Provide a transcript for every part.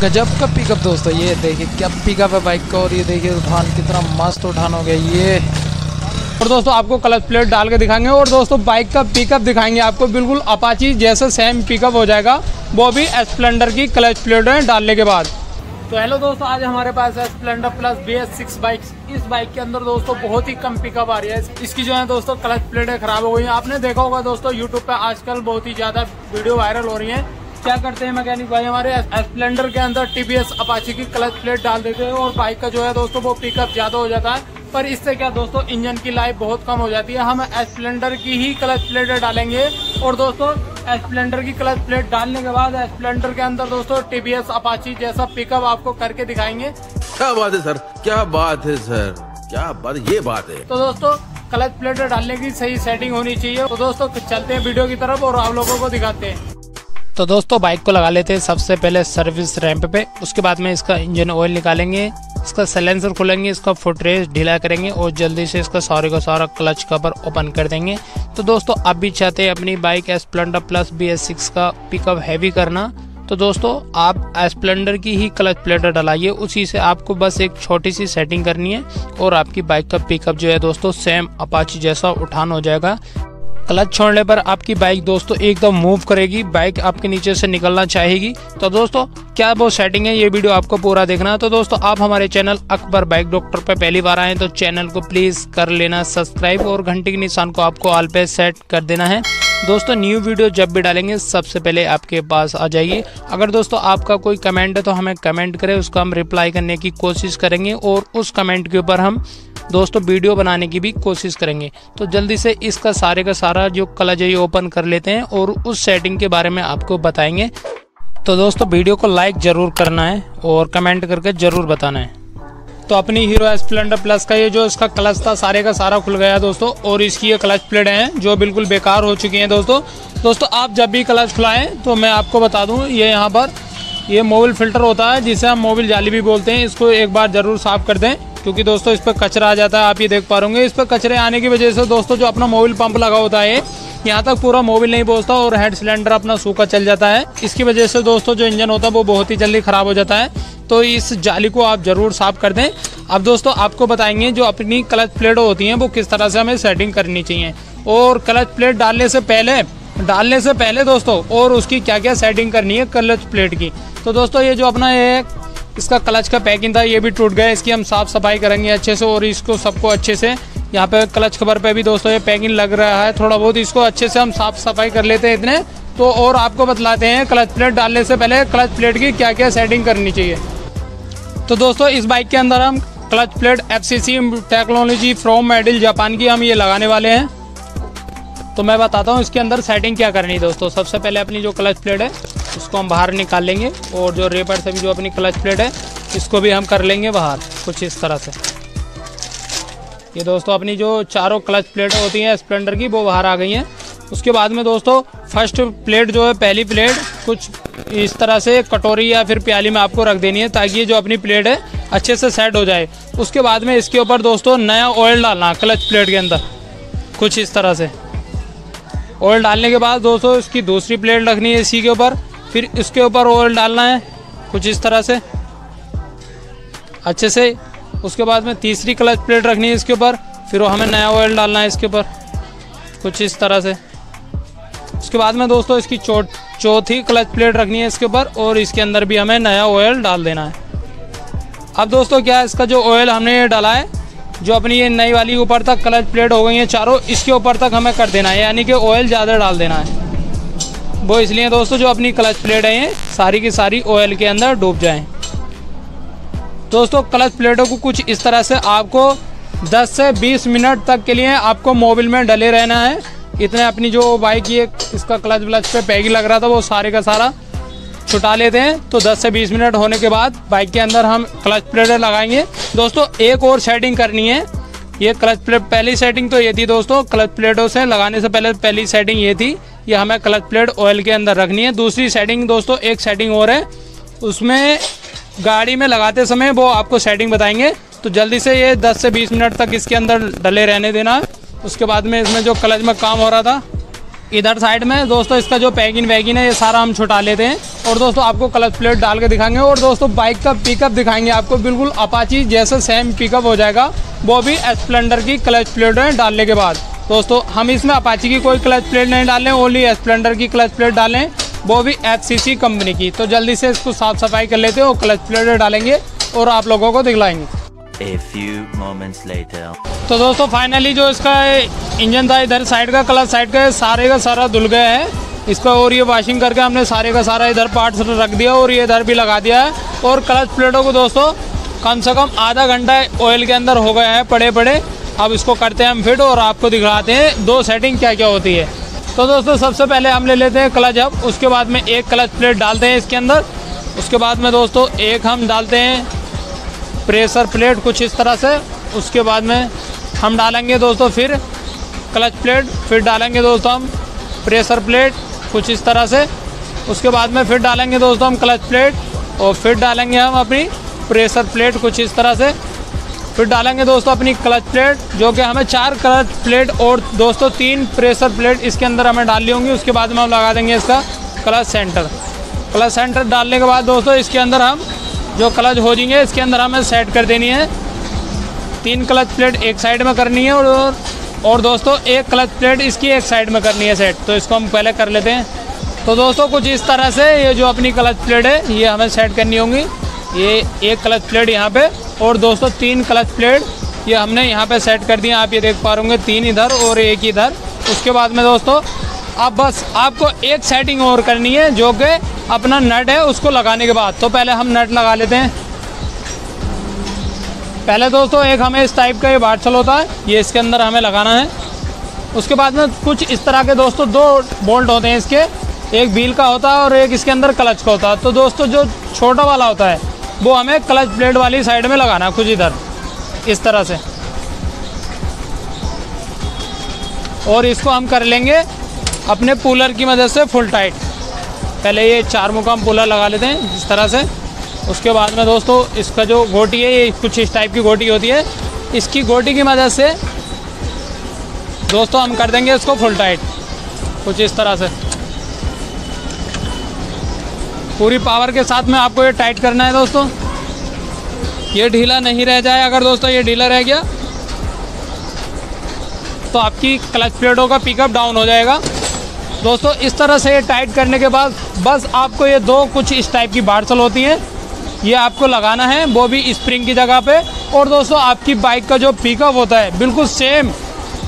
गजब का पिकअप दोस्तों ये। देखिए क्या पिकअप है बाइक का और ये देखिए उठान कितना मस्त उठान हो गया ये। और दोस्तों, आपको क्लच प्लेट डाल के दिखाएँगे और दोस्तों बाइक का पिकअप दिखाएँगे आपको। बिल्कुल अपाची जैसा सेम पिकअप हो जाएगा। वो भी स्प्लेंडर की क्लच प्लेट डालने के बाद। तो हेलो दोस्तों, आज हमारे पास है Splendor plus B S six bike इस बाइक के अंदर दोस्तों, बहुत ही कम पिकअप आ रही है। इसकी जो है दोस्तों क्लच प्लेटें खराब हो गई हैं। आपने देखा होगा दोस्तों यूट्यूब पे आजकल बहुत ही ज़्यादा वीडियो वायरल हो रही है। क्या करते हैं मैकेनिक भाई? हमारे स्प्लेंडर के अंदर टीबीएस अपाची की क्लच प्लेट डाल देते हैं और बाइक का जो है दोस्तों वो पिकअप ज़्यादा हो जाता है। पर इससे क्या दोस्तों इंजन की लाइफ बहुत कम हो जाती है। हम स्प्लेंडर की ही क्लच प्लेट डालेंगे। और दोस्तों स्प्लेंडर की क्लच प्लेट डालने के बाद स्प्लेंडर के अंदर दोस्तों टीबीएस अपाची जैसा पिकअप आपको करके दिखाएँगे। क्या बात है सर? क्या बात है सर? क्या बात ये बात है। तो दोस्तों क्लच प्लेट डालने की सही सेटिंग होनी चाहिए। तो दोस्तों चलते हैं वीडियो की तरफ़ और आप लोगों को दिखाते हैं। तो दोस्तों बाइक को लगा लेते हैं सबसे पहले सर्विस रैंप पे। उसके बाद में इसका इंजन ऑयल निकालेंगे। इसका सलेंसर खोलेंगे, इसका फुट रेस ढीला करेंगे और जल्दी से इसका सारे का सारा क्लच कवर ओपन कर देंगे। तो दोस्तों, आप भी चाहते हैं अपनी bike Splendor plus B S six का पिकअप हैवी करना तो दोस्तों, आप स्प्लेंडर की ही क्लच प्लेटर डलाइए। उसी से आपको बस एक छोटी सी सेटिंग करनी है और आपकी बाइक का पिकअप जो है दोस्तों सेम अपाची जैसा उठान हो जाएगा। क्लच छोड़ने पर आपकी बाइक दोस्तों एकदम मूव करेगी। बाइक आपके नीचे से निकलना चाहेगी। तो दोस्तों, क्या वो सेटिंग है? ये वीडियो आपको पूरा देखना है। तो दोस्तों, आप हमारे चैनल अकबर बाइक डॉक्टर पर पहली बार आए तो चैनल को प्लीज़ कर लेना सब्सक्राइब और घंटे के निशान को आपको ऑल पे सेट कर देना है। दोस्तों न्यू वीडियो जब भी डालेंगे, सबसे पहले आपके पास आ जाएगी अगर दोस्तों आपका कोई कमेंट है तो हमें कमेंट करें, उसका हम रिप्लाई करने की कोशिश करेंगे और उस कमेंट के ऊपर हम दोस्तों वीडियो बनाने की भी कोशिश करेंगे। तो जल्दी से इसका सारे का सारा जो कलज है ये ओपन कर लेते हैं और उस सेटिंग के बारे में आपको बताएँगे। तो दोस्तों वीडियो को लाइक ज़रूर करना है और कमेंट करके ज़रूर बताना है। तो अपनी हीरो स्प्लेंडर प्लस का ये जो इसका क्लच था, सारे का सारा खुल गया दोस्तों और इसकी ये क्लच प्लेट हैं जो बिल्कुल बेकार हो चुकी हैं दोस्तों। दोस्तों आप जब भी क्लच खुलाएँ तो मैं आपको बता दूँ, ये यहाँ पर ये मोबिल फ़िल्टर होता है, जिसे हम मोबिल जाली भी बोलते हैं, इसको एक बार ज़रूर साफ़ कर दें। क्योंकि दोस्तों, इस पर कचरा आ जाता है, आप ये देख पा रहे इस पर कचरे आने की वजह से दोस्तों, जो अपना मोबिल पंप लगा होता है, यहाँ तक पूरा मोबिल नहीं पहुँचता और हेड सिलेंडर अपना सूखा चल जाता है। इसकी वजह से दोस्तों, जो इंजन होता है, वो बहुत ही जल्दी ख़राब हो जाता है। तो इस जाली को आप ज़रूर साफ़ कर दें। अब दोस्तों, आपको बताएँगे जो अपनी क्लच प्लेट होती हैं, वो किस तरह से हमें सेटिंग करनी चाहिए। और क्लच प्लेट डालने से पहले, डालने से पहले दोस्तों, और उसकी क्या क्या सेटिंग करनी है क्लच प्लेट की। तो दोस्तों, ये जो अपना ये इसका क्लच का पैकिंग था, ये भी टूट गया, इसकी हम साफ़ सफ़ाई करेंगे अच्छे से और इसको सबको अच्छे से। यहाँ पे क्लच खबर पे भी दोस्तों ये पैकिंग लग रहा है थोड़ा बहुत, इसको अच्छे से हम साफ़ सफ़ाई कर लेते हैं इतने। तो और आपको बतलाते हैं क्लच प्लेट डालने से पहले क्लच प्लेट की क्या क्या सेटिंग करनी चाहिए। तो दोस्तों इस बाइक के अंदर हम clutch plate F technology from मेडिल Japan की हम ये लगाने वाले हैं। तो मैं बताता हूँ इसके अंदर सेटिंग क्या करनी है दोस्तों। सबसे पहले अपनी जो क्लच प्लेट है उसको हम बाहर निकाल लेंगे और जो रेपर से भी जो अपनी क्लच प्लेट है, इसको भी हम कर लेंगे बाहर, कुछ इस तरह से। ये दोस्तों, अपनी जो चारों क्लच प्लेट होती हैं स्प्लेंडर की, वो बाहर आ गई हैं। उसके बाद में दोस्तों, फ़र्स्ट प्लेट जो है, पहली प्लेट, कुछ इस तरह से कटोरी या फिर प्याली में आपको रख देनी है, ताकि ये जो अपनी प्लेट है, अच्छे से सेट हो जाए। उसके बाद में इसके ऊपर दोस्तों, नया ऑयल डालना, क्लच प्लेट के अंदर, कुछ इस तरह से। ऑयल डालने के बाद दोस्तों, इसकी दूसरी प्लेट रखनी है इसी के ऊपर। फिर इसके ऊपर ऑयल डालना है, कुछ इस तरह से। अच्छे से। उसके बाद में तीसरी क्लच प्लेट रखनी है इसके ऊपर, फिर वो हमें नया ऑयल डालना है इसके ऊपर, कुछ इस तरह से। उसके बाद में दोस्तों इसकी चौथी क्लच प्लेट रखनी है इसके ऊपर, और इसके अंदर भी हमें नया ऑयल डाल देना है। अब दोस्तों क्या है, इसका जो ऑयल हमने डाला है, जो अपनी ये नई वाली ऊपर तक क्लच प्लेट हो गई है चारों, इसके ऊपर तक हमें कर देना है, यानी कि ऑयल ज़्यादा डाल देना है। वो इसलिए दोस्तों, जो अपनी क्लच प्लेट है, सारी की सारी ऑयल के अंदर डूब जाएँ। दोस्तों क्लच प्लेटों को कुछ इस तरह से आपको 10 से 20 मिनट तक के लिए आपको मोबिल में डले रहना है। इतने अपनी जो बाइक ये, इसका क्लच व्लच पे पैगी लग रहा था, वो सारे का सारा छुटा लेते हैं। तो 10 से 20 मिनट होने के बाद बाइक के अंदर हम क्लच प्लेटें लगाएँगे। दोस्तों, एक और सेटिंग करनी है। ये क्लच प्लेट पहली सेटिंग तो ये थी दोस्तों क्लच प्लेटों से लगाने से पहले पहली सेटिंग ये थी। ये हमें क्लच प्लेट ऑयल के अंदर रखनी है। दूसरी सेटिंग दोस्तों, एक सेटिंग और है। उसमें गाड़ी में लगाते समय वो आपको सेटिंग बताएँगे। तो जल्दी से ये 10 से 20 मिनट तक इसके अंदर डले रहने देना। उसके बाद में इसमें जो क्लच में काम हो रहा था इधर साइड में। दोस्तों, इसका जो पैगिन वैगिन है, ये सारा हम छुटा लेते हैं। और दोस्तों, आपको क्लच प्लेट डाल के दिखाएँगे। और दोस्तों, बाइक का पिकअप दिखाएँगे आपको। बिल्कुल अपाची जैसे सेम पिकअप हो जाएगा। वो भी स्प्लेंडर की क्लच प्लेट डालने के बाद। दोस्तों, हम इसमें अपाची की कोई क्लच प्लेट नहीं डालें ओनली स्प्लेंडर की क्लच प्लेट डालें। वो भी एच कंपनी की। तो जल्दी से इसको साफ़ सफ़ाई कर लेते हैं और क्लच प्लेट डालेंगे और आप लोगों को दिखलाएँगे। A few moments later. तो दोस्तों फाइनली जो इसका इंजन था, इधर साइड का कलर साइड का, सारे का सारा धुल गया है। इसका और ये वॉशिंग करके हमने सारे का सारा इधर पार्ट्स रख दिया और ये इधर भी लगा दिया है। और क्लच प्लेटों को दोस्तों, कम से कम आधा घंटा ऑयल के अंदर हो गया है पड़े पड़े अब इसको करते हैं हम फिट और आपको दिखाते हैं दो सेटिंग क्या क्या होती है। तो दोस्तों, सबसे पहले हम ले लेते हैं क्लच अब। उसके बाद में एक क्लच प्लेट डालते हैं इसके अंदर। उसके बाद में दोस्तों, एक हम डालते हैं प्रेशर प्लेट कुछ इस तरह से। उसके बाद में हम डालेंगे दोस्तों फिर क्लच प्लेट फिर डालेंगे दोस्तों हम प्रेशर प्लेट कुछ इस तरह से। उसके बाद में फिर डालेंगे दोस्तों हम क्लच प्लेट और फिर डालेंगे हम अपनी प्रेशर प्लेट कुछ इस तरह से। फिर डालेंगे दोस्तों अपनी क्लच प्लेट जो कि हमें चार क्लच प्लेट और दोस्तों तीन प्रेशर प्लेट इसके अंदर हमें डालनी होंगी। उसके बाद में हम लगा देंगे इसका क्लच सेंटर क्लच सेंटर डालने के बाद दोस्तों इसके अंदर हम जो क्लच हो जाएँगे, इसके अंदर हमें सेट कर देनी है। तीन क्लच प्लेट एक साइड में करनी है और और दोस्तों, एक क्लच प्लेट इसकी एक साइड में करनी है सेट तो इसको हम पहले कर लेते हैं। तो दोस्तों, कुछ इस तरह से ये जो अपनी क्लच प्लेट है, ये हमें सेट करनी होगी। ये एक क्लच प्लेट यहाँ पे, और दोस्तों, तीन क्लच प्लेट ये हमने यहाँ पे सेट कर दिया। आप ये देख पा रहे तीन इधर और एक इधर। उसके बाद में दोस्तों, अब बस आपको एक सेटिंग और करनी है, जो कि अपना नट है, उसको लगाने के बाद। तो पहले हम नट लगा लेते हैं। पहले दोस्तों, एक हमें इस टाइप का ये बाटसल होता है। ये इसके अंदर हमें लगाना है। उसके बाद में कुछ इस तरह के दोस्तों, दो बोल्ट होते हैं इसके। एक व्हील का होता है और एक इसके अंदर क्लच का होता है। तो दोस्तों, जो छोटा वाला होता है, वो हमें क्लच प्लेट वाली साइड में लगाना है, कुछ इधर। इस तरह से। और इसको हम कर लेंगे अपने पुलर की मदद से फुल टाइट पहले ये चार मुकाम पुलर लगा लेते हैं, इस तरह से। उसके बाद में दोस्तों, इसका जो गोटी है, ये कुछ इस टाइप की गोटी होती है। इसकी गोटी की मदद से दोस्तों, हम कर देंगे इसको फुल टाइट कुछ इस तरह से। पूरी पावर के साथ में आपको ये टाइट करना है दोस्तों। ये ढीला नहीं रह जाए अगर दोस्तों, ये ढीला रह गया तो आपकी क्लच प्लेटों का पिकअप डाउन हो जाएगा। दोस्तों, इस तरह से ये टाइट करने के बाद बस आपको ये दो कुछ इस टाइप की बार्सल होती हैं। ये आपको लगाना है, वो भी स्प्रिंग की जगह पे। और दोस्तों, आपकी बाइक का जो पिकअप होता है, बिल्कुल सेम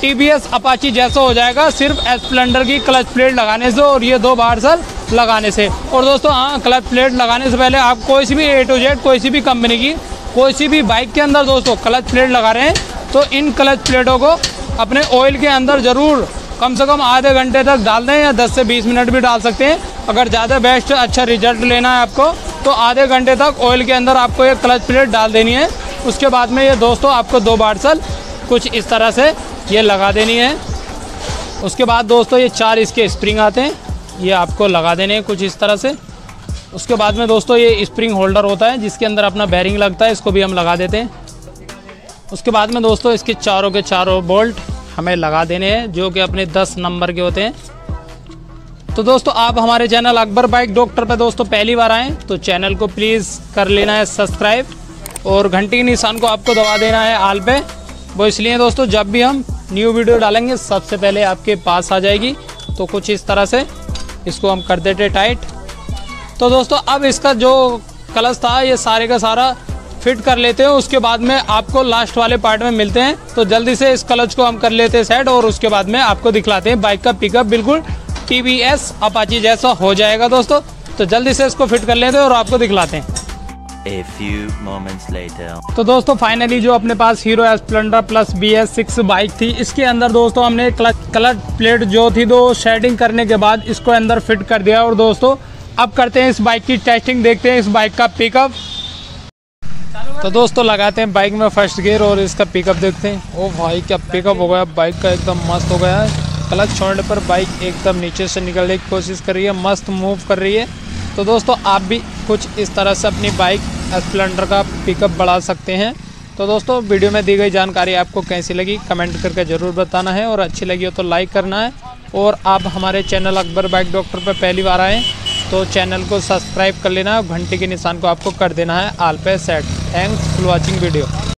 टी वी एस अपाची जैसा हो जाएगा, सिर्फ़ स्प्लेंडर की क्लच प्लेट लगाने से और ये दो बार सर लगाने से। और दोस्तों हाँ क्लच प्लेट लगाने से पहले आप कोई सी भी ए टू जेड कोई सी भी कंपनी की, कोई सी भी बाइक के अंदर दोस्तों क्लच प्लेट लगा रहे हैं तो इन क्लच प्लेटों को अपने ऑयल के अंदर ज़रूर कम से कम आधे घंटे तक डाल दें या 10 से 20 मिनट भी डाल सकते हैं। अगर ज़्यादा बेस्ट अच्छा रिज़ल्ट लेना है आपको तो आधे घंटे तक ऑयल के अंदर आपको ये क्लच प्लेट डाल देनी है। उसके बाद में ये दोस्तों आपको दो बार्सल कुछ इस तरह से ये लगा देनी है। उसके बाद दोस्तों ये चार इसके स्प्रिंग आते हैं। ये आपको लगा देने हैं कुछ इस तरह से। उसके बाद में दोस्तों ये स्प्रिंग होल्डर होता है, जिसके अंदर अपना बैरिंग लगता है, इसको भी हम लगा देते हैं। उसके बाद में दोस्तों इसके चारों के चारों बोल्ट हमें लगा देने हैं, जो कि अपने 10 नंबर के होते हैं। तो दोस्तों, आप हमारे चैनल अकबर बाइक डॉक्टर पर दोस्तों पहली बार आएँ तो चैनल को प्लीज़ कर लेना है सब्सक्राइब और घंटी के निशान को आपको दबा देना है आल पे। वो इसलिए दोस्तों, जब भी हम न्यू वीडियो डालेंगे, सबसे पहले आपके पास आ जाएगी। तो कुछ इस तरह से इसको हम कर देते टाइट तो दोस्तों, अब इसका जो कलश था, ये सारे का सारा फिट कर लेते हैं। उसके बाद में आपको लास्ट वाले पार्ट में मिलते हैं। तो जल्दी से इस क्लच को हम कर लेते हैं सेट और उसके बाद में आपको दिखलाते हैं बाइक का पिकअप बिल्कुल टी वी एस अपाची जैसा हो जाएगा दोस्तों। तो जल्दी से इसको फिट कर लेते हैं और आपको दिखलाते हैं। A few moments later. तो दोस्तों फाइनली जो अपने पास Hero Splendor plus B S six bike थी इसके अंदर दोस्तों हमने कलर प्लेट जो थी दो शेडिंग करने के बाद इसको अंदर फिट कर दिया। और दोस्तों अब करते हैं इस बाइक की टेस्टिंग देखते हैं इस बाइक का पिकअप तो दोस्तों लगाते हैं बाइक में फ़र्स्ट गियर और इसका पिकअप देखते हैं। ओ भाई क्या पिकअप हो गया? बाइक का एकदम मस्त हो गया है। क्लच छोड़ने पर बाइक एकदम नीचे से निकलने की कोशिश कर रही है, मस्त मूव कर रही है। तो दोस्तों, आप भी कुछ इस तरह से अपनी बाइक स्प्लेंडर का पिकअप बढ़ा सकते हैं। तो दोस्तों, वीडियो में दी गई जानकारी आपको कैसी लगी, कमेंट करके ज़रूर बताना है। और अच्छी लगी हो तो लाइक करना है। और आप हमारे चैनल अकबर बाइक डॉक्टर पर पहली बार आएँ तो चैनल को सब्सक्राइब कर लेना है घंटे के निशान को आपको कर देना है आल पे set thanks for watching video